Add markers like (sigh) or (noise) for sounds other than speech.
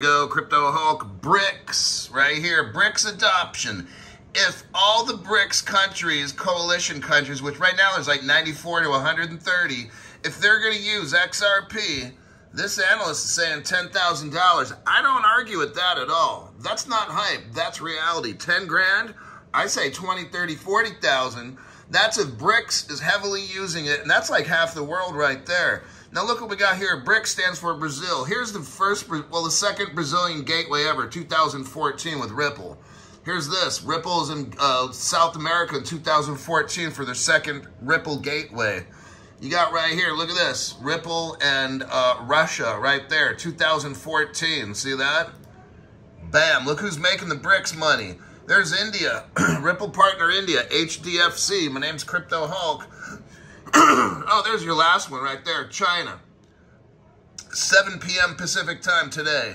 go, Crypto Hulk, BRICS, right here, BRICS adoption. If all the BRICS countries, coalition countries, which right now there's like 94 to 130, if they're going to use XRP, this analyst is saying $10,000. I don't argue with that at all. That's not hype. That's reality. 10 grand, I say 20, 30, 40,000. That's if BRICS is heavily using it, and that's like half the world right there. Now look what we got here. BRICS stands for Brazil. Here's the first, well, the second Brazilian gateway ever, 2014 with Ripple. Here's this. Ripple is in uh, South America in 2014 for their second Ripple gateway. You got right here, look at this. Ripple and uh, Russia right there, 2014. See that? Bam, look who's making the BRICS money. There's India, (clears throat) Ripple Partner India, HDFC. My name's Crypto Hulk. (clears throat) oh, there's your last one right there, China. 7 p.m. Pacific time today.